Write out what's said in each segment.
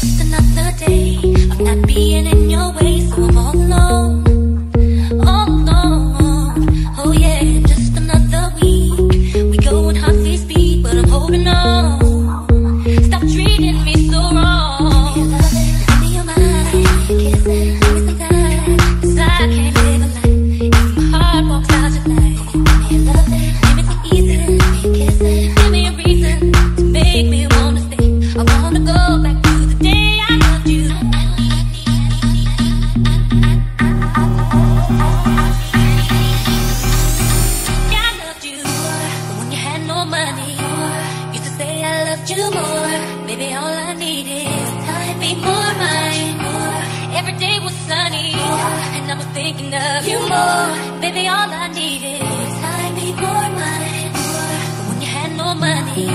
Just another no money, used to say I loved you more. Maybe all I need is time, be more mine. Every day was sunny, and I was thinking of you more. Baby, all I need is time, be more mine. But when you had no money,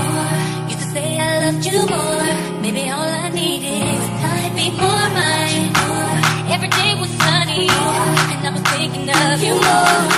used to say I loved you more. Baby, all I need is time, be more mine. Every day was sunny, and I was thinking of you more.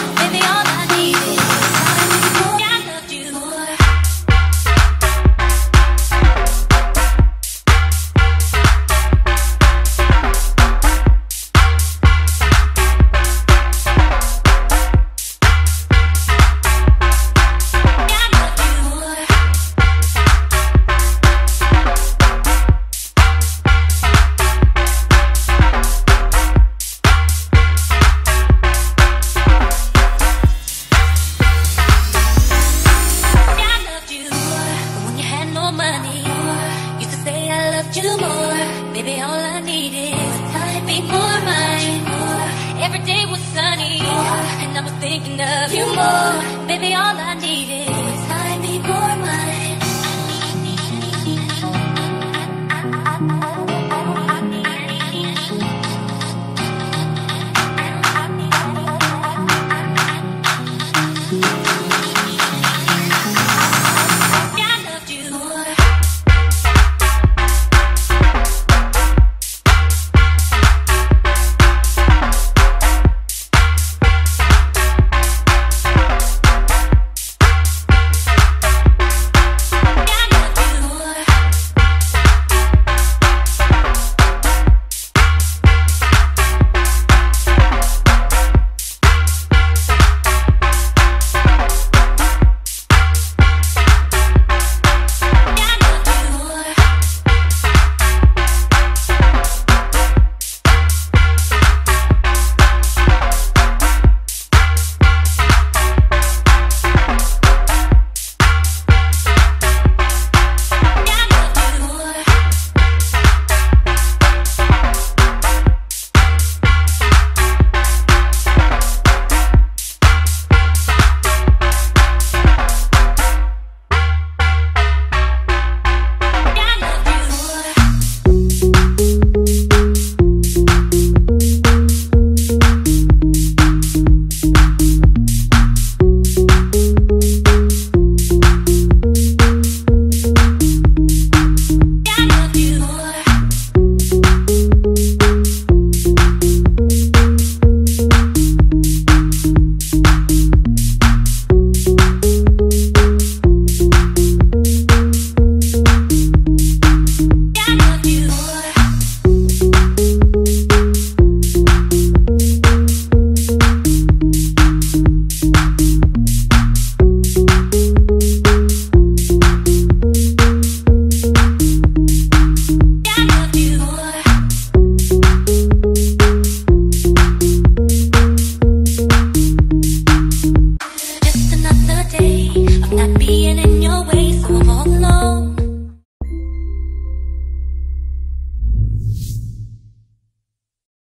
Baby, all I need is time, be more mine. Every day was sunny, and I was thinking of you more.